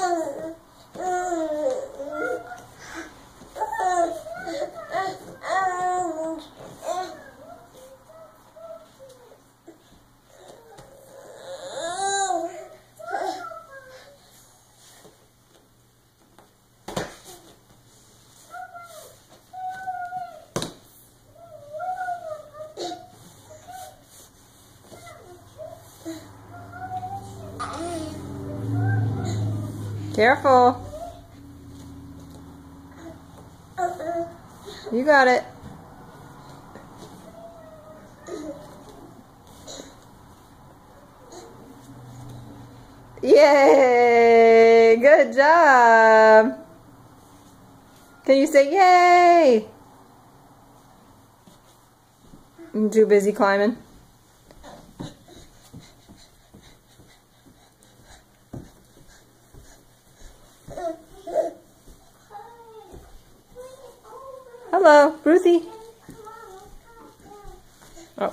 Yeah. Careful. You got it. Yay! Good job! Can you say yay? I'm too busy climbing. Hello, Ruthie. Oh.